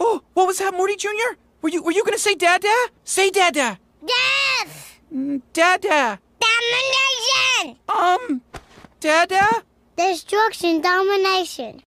Oh, what was that, Morty Jr.? Were you were you gonna say Dada? Say Dada. Death! Mm, Dada. Domination! Um, Dada. Destruction, domination.